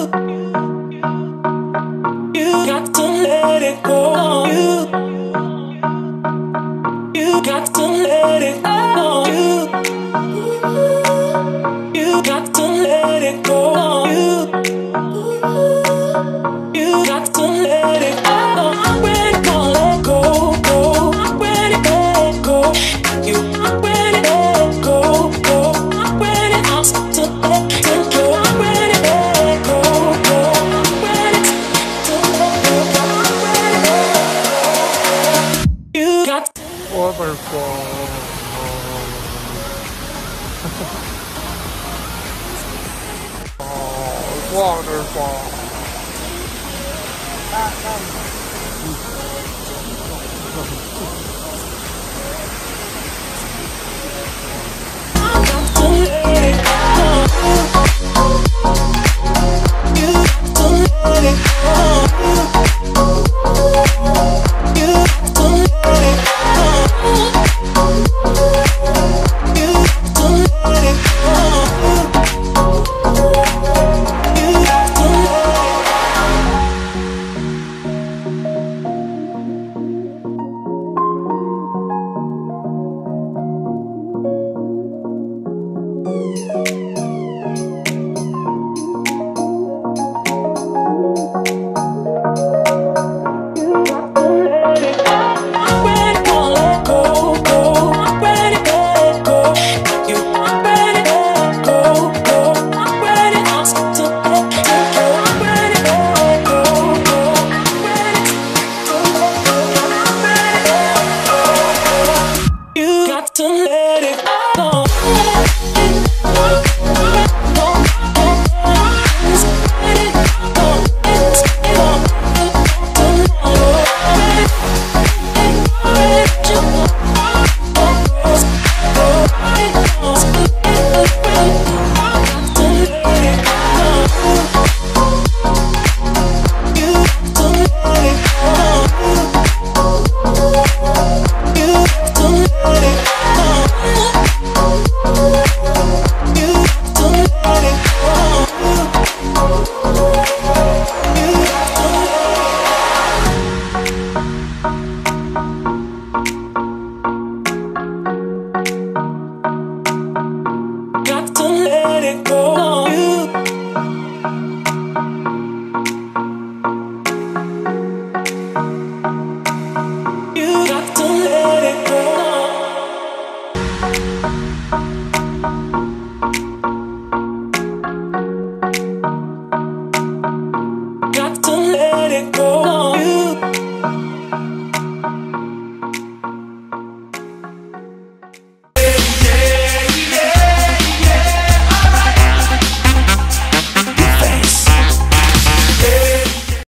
You Waterfall. oh, waterfall. let go.